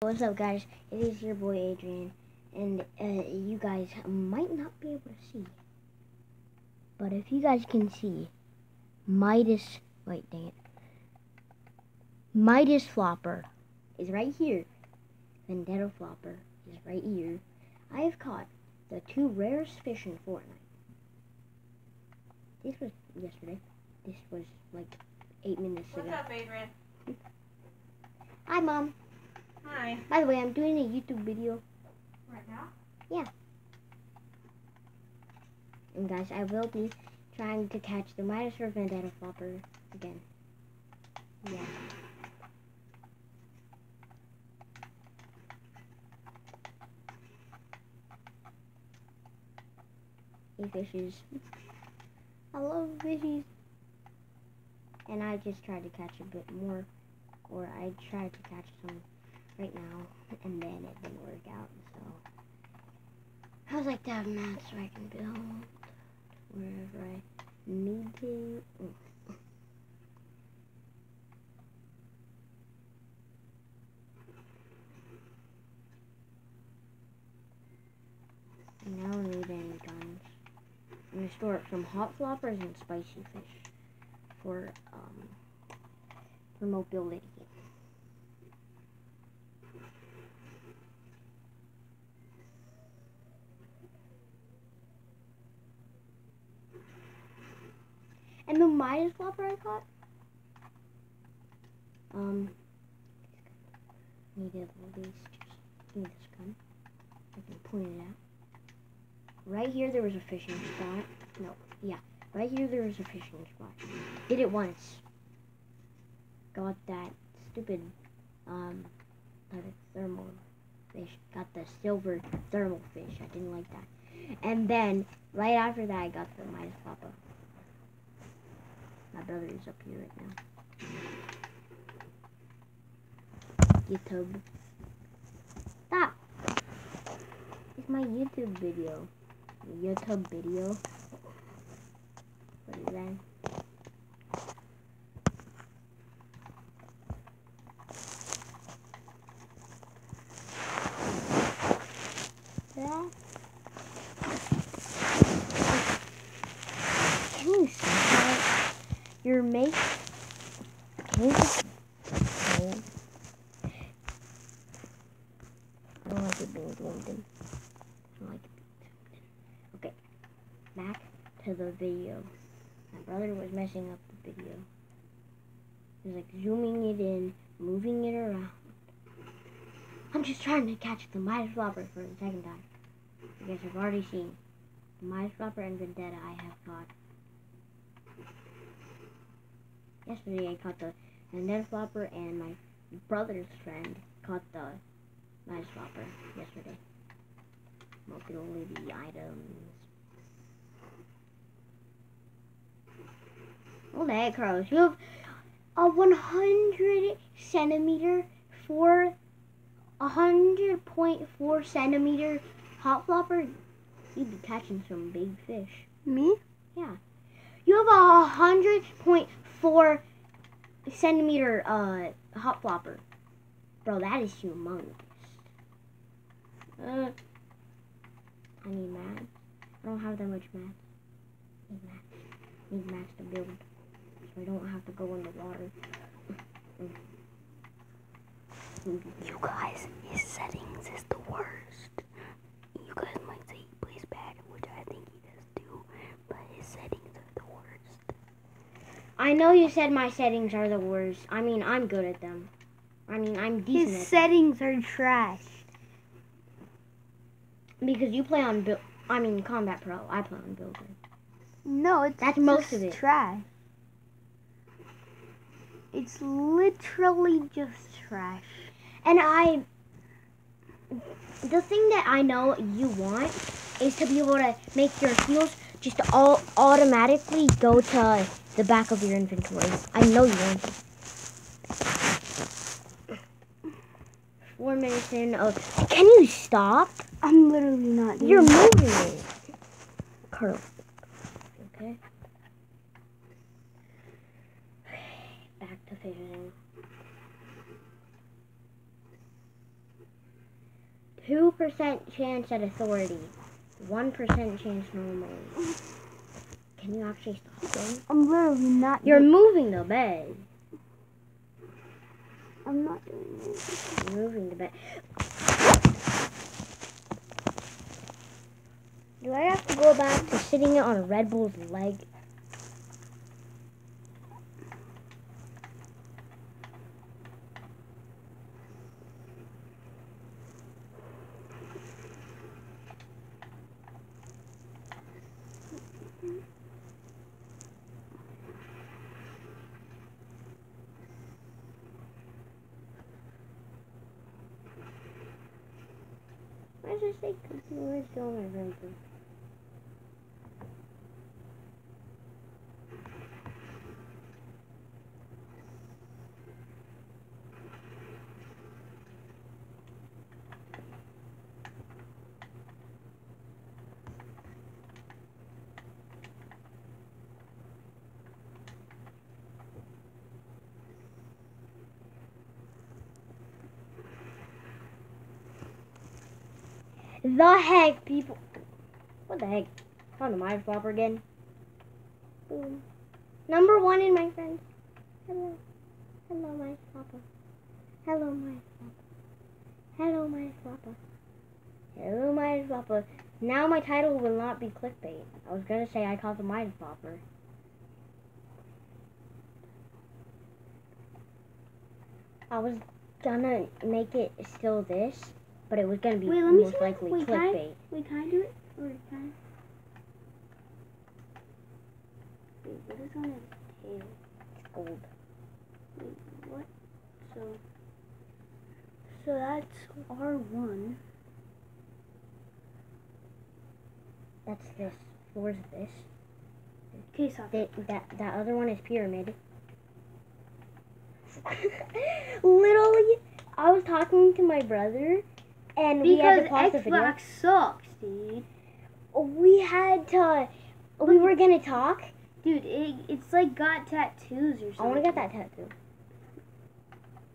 What's up, guys? It is your boy Adrian, and uh, you guys might not be able to see, but if you guys can see, Midas, wait, dang it, Midas Flopper is right here. Vendetta Flopper is right here. I have caught the two rarest fish in Fortnite. This was yesterday. This was like eight minutes ago. What's up, Adrian? Hi, Mom. Hi. By the way, I'm doing a YouTube video. Right now? Yeah. And guys, I will be trying to catch the Midas or Vendetta Flopper again. Yeah. Hey fishes. I love fishes. And I just tried to catch a bit more. Or I tried to catch some right now. And then it didn't work out. So I was like to have math so I can build wherever I need to. I now don't need any guns. I'm gonna store up some hot floppers and spicy fish for um for mobility. And the Midas flopper I caught. Um, need at least just me this gun. I can point it out. Right here there was a fishing spot. No, yeah. Right here there was a fishing spot. Did it once. Got that stupid, um, thermal fish. Got the silver thermal fish. I didn't like that. And then, right after that, I got the Midas flopper. My brother is up here right now. YouTube. Stop! It's my YouTube video. YouTube video. What is that? That? Can you see that? Your mate. Can you just. No. Like. Okay. Back to the video. My brother was messing up the video. He was like zooming it in, moving it around. I'm just trying to catch the Midas Flopper for the second time. You guys have already seen the Midas Flopper and Vendetta I have caught. Yesterday I caught the Vendetta Flopper and my brother's friend caught the Midas Flopper yesterday. Mobility items. Well, that crows. You have a 100 centimeter for a 100.4 centimeter hot flopper. You'd be catching some big fish. Me? Yeah. You have a 100.4 centimeter uh, hot flopper. Bro, that is humongous. Uh, I need math. I don't have that much math. Need math. Need math to build. So I don't have to go in the water. You guys, his settings is the worst. You guys might say he plays bad, which I think he does too, but his settings are the worst. I know you said my settings are the worst. I mean, I'm good at them. I mean, I'm decent His settings are trash. Because you play on build. I mean, Combat Pro. I play on Builder. No, it's That's most of it. trash. It's literally just trash. And I, the thing that I know you want is to be able to make your heals just all automatically go to the back of your inventory. I know you want. Four minutes in. Oh, can you stop? I'm literally not You're moving it. Curl. Okay. Back to fishing. Two percent chance at authority. One percent chance normally. Can you actually stop them? I'm literally not. You're moving the bed. I'm not doing this. You're moving the bed. Do I have to go back to sitting on Red Bull's leg? Why does it say computer is still my? The heck, people? What the heck? Found the Midas Flopper again. Boom. Number one in my friends. Hello. Hello, Midas Flopper. Hello, Midas Flopper. Hello, Midas Flopper. Hello, Midas Flopper. Now my title will not be clickbait. I was gonna say I caught the Midas Flopper. I was gonna make it still this, but it was gonna be Wait, most likely Wait, can I- clickbait. Wait, can I do it? Or can I? Wait, what is on his tail? It's gold. Wait, what? So. So that's R1. That's this. Where's this? Okay, stop. That that that other one is pyramid. Literally, I was talking to my brother, and we had Because to pause the video. Xbox sucks, dude. We had to. We were gonna talk. Dude, it, it's like got tattoos or something. I want to get that tattoo.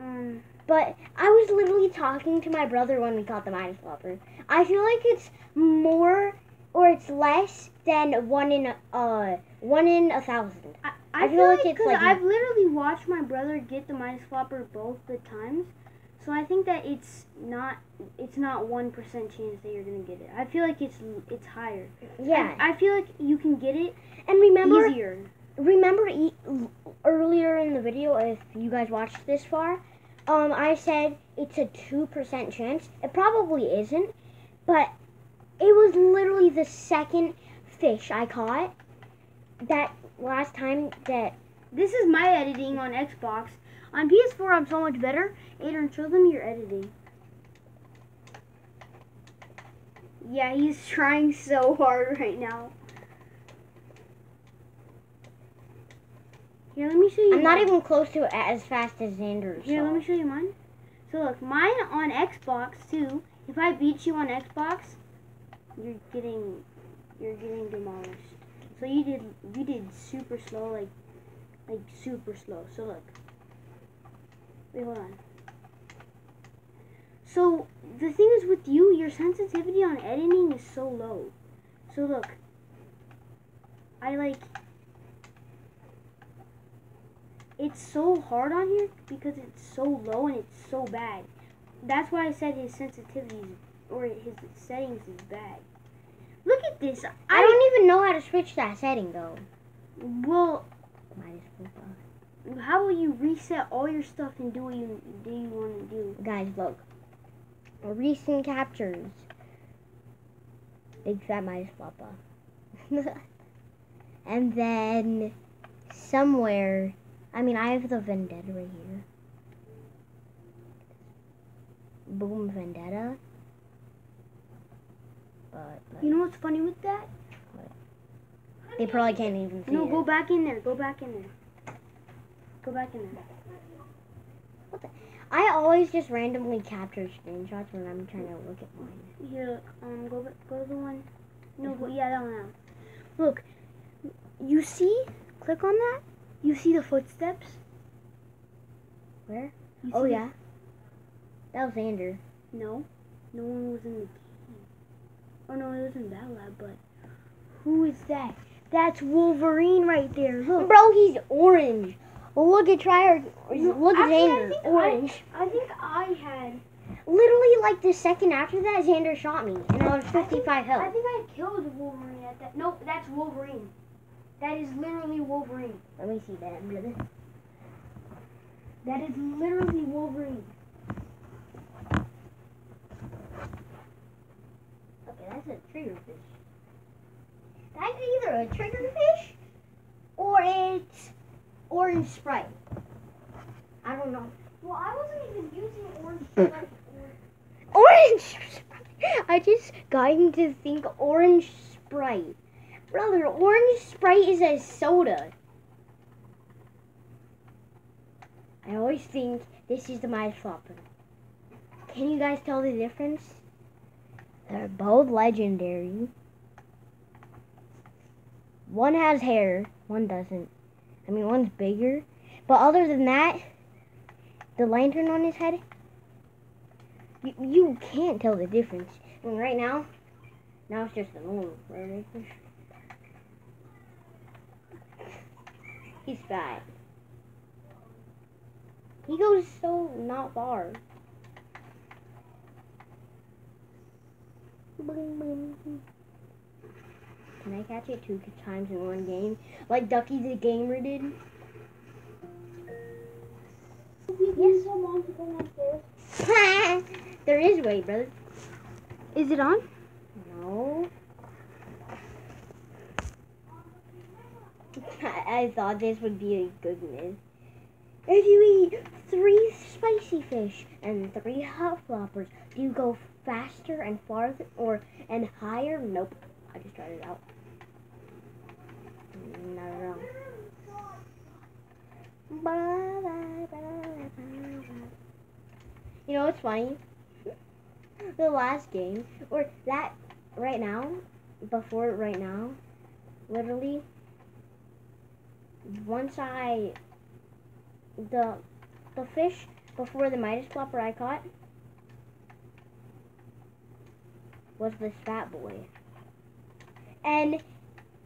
Um, But I was literally talking to my brother when we caught the Midas Flopper. I feel like it's more or it's less than one in a, uh one in a thousand. I, I I, feel feel like like it's because like- I've literally watched my brother get the Midas Flopper both the times, so I think that it's not it's not one percent chance that you're gonna get it. I feel like it's it's higher. Yeah, I, I feel like you can get it and remember easier. remember e- earlier in the video if you guys watched this far um i said it's a 2% chance it probably isn't but it was literally the second fish i caught that last time that This is my editing on Xbox. On PS4, I'm so much better. Adrian, show them your editing. Yeah, he's trying so hard right now. Here, let me show you. i'm not even close to it as fast as xander Here, let me show you mine. So look, mine on Xbox too. If I beat you on Xbox, you're getting, you're getting demolished. So you did, you did super slow, like, like super slow. So look. Wait, hold on. So the thing is with you, your sensitivity on editing is so low. So look. I like. It's so hard on here because it's so low and it's so bad. That's why I said his sensitivity or his settings is bad. Look at this. i I don't even know how to switch that setting though well. How will you reset all your stuff and do what you do you want to do? guys look recent captures big fat Midas and then somewhere I mean I have the vendetta right here. Boom vendetta. But You know what's funny with that? they probably can't even see No, it. go back in there. Go back in there. Go back in there. I always just randomly capture screenshots when I'm trying to look at mine. Here, look, um, go go to the one. No, go, yeah, that one. Out. Look, you see? Click on that. You see the footsteps? Where? You Oh the- yeah. That was Xander. No. No one was in the game. Oh no, it was in that lab, but who is that? That's Wolverine right there. Look. Bro, he's orange. Well, look at Trier. Look at Xander. think I- Orange. I think I had. Literally, like the second after that, Xander shot me, and I was 55 I health. I think I killed Wolverine at that. No, that's Wolverine. That is literally Wolverine. Let me see that, brother. That is literally Wolverine. Okay, that's a triggerfish. That's either a triggerfish or it's orange sprite. I don't know. Well, I wasn't even using orange mm. Sprite. Orange Sprite. I just got him to think orange Sprite. Brother, orange Sprite is a soda. I always think this is the Midas Flopper. Can you guys tell the difference? They're both legendary. One has hair, one doesn't. I mean, one's bigger. But other than that, the lantern on his head, you, you can't tell the difference. And right now, now it's just normal regular fish. He's fat. He goes so not far. Boom, boom. Can I catch it two times in one game? Like Ducky the Gamer did? Yes. so long to go upstairs. there is way, brother. Is it on? No. I I thought this would be a good miss. If you eat three spicy fish and three hot floppers, do you go faster and farther or and higher? Nope. I just tried it out. All. You know what's funny? The last game, or that right now, before right now, literally, once I, the, the fish before the Midas flopper I caught was this fat boy. And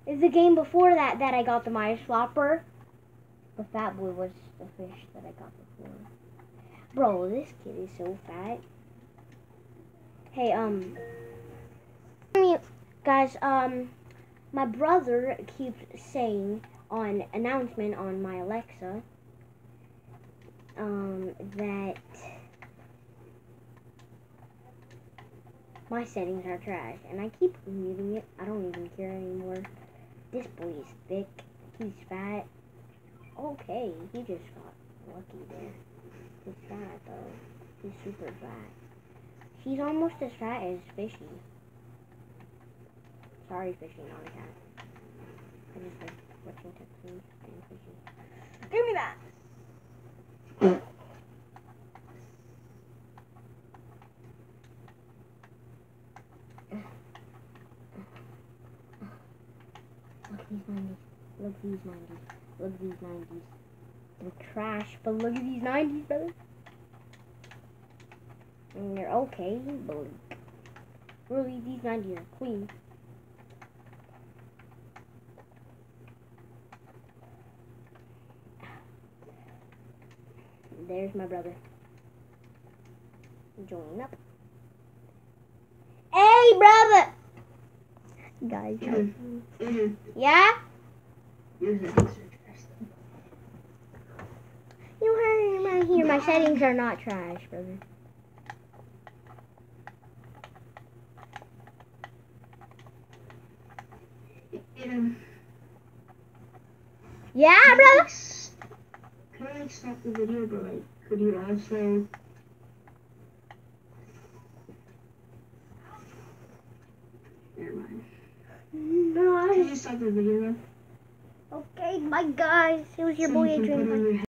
the game before that, that I got the Midas flopper, the fat boy was the fish that I got before. Bro, this kid is so fat. Hey, um, guys, um, my brother keeps saying on announcement on my Alexa, um, that my settings are trash, and I keep muting it. I don't even care anymore. This boy is thick. He's fat. Okay, he just got lucky there. He's fat though. He's super fat. He's almost as fat as Fishy. Sorry, Fishy, not cat. I just like watching cartoons and Fishy. Give me that! Look these 90s. Look these 90s. Look at these 90s. They're trash, but look at these 90s, brother. And they're okay, but like, really, these 90s are clean. There's my brother. Join up. Hey, brother! Guys, Mm-hmm. yeah? Your settings are trash. You heard my here. My settings are not trash, brother. Yeah, brother. Can I stop the video, but like, could you also? Never mind. No. Can you stop the video? Okay, bye guys. It was your boy Adrian.